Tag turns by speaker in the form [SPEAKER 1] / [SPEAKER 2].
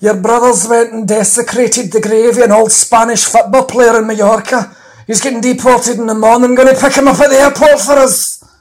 [SPEAKER 1] Your brothers went and desecrated the grave of an old Spanish football player in Mallorca. He's getting deported in the morning. I'm going to pick him up at the airport for us.